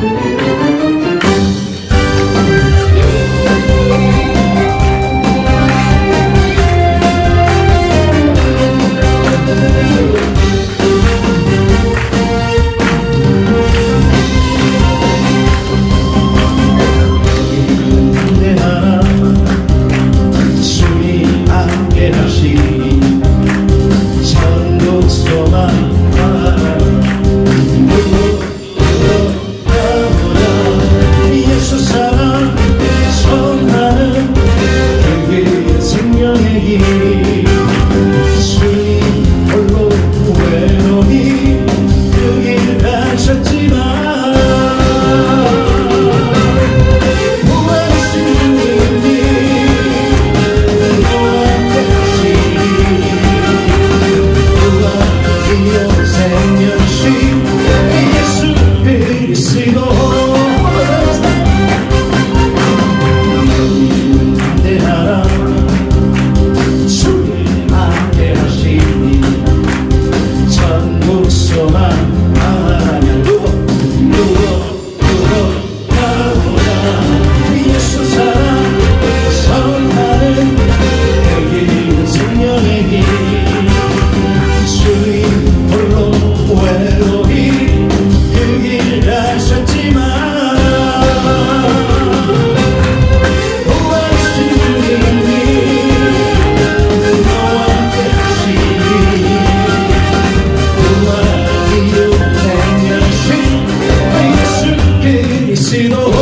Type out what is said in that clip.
소 ensinou.